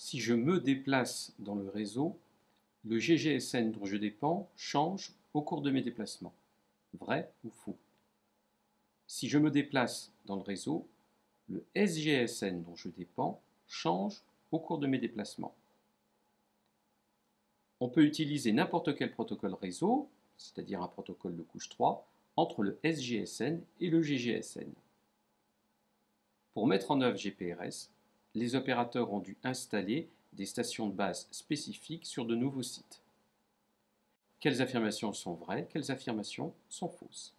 Si je me déplace dans le réseau, le GGSN dont je dépends change au cours de mes déplacements. Vrai ou faux? Si je me déplace dans le réseau, le SGSN dont je dépends change au cours de mes déplacements. On peut utiliser n'importe quel protocole réseau, c'est-à-dire un protocole de couche 3, entre le SGSN et le GGSN. Pour mettre en œuvre GPRS, les opérateurs ont dû installer des stations de base spécifiques sur de nouveaux sites. Quelles affirmations sont vraies, quelles affirmations sont fausses?